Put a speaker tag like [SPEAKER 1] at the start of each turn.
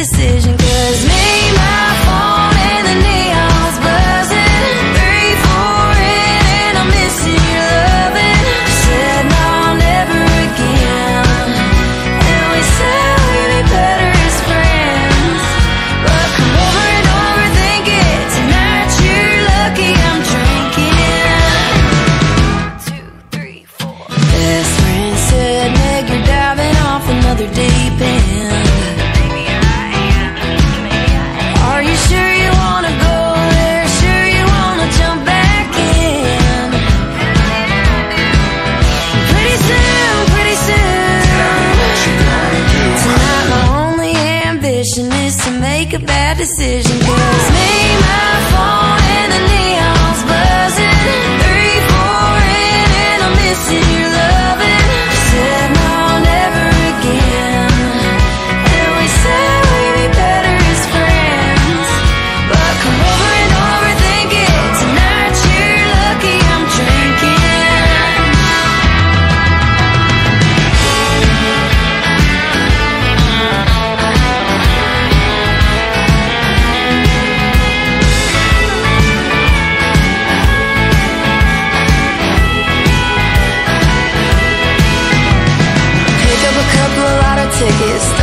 [SPEAKER 1] decision make a bad decision Cause me, my music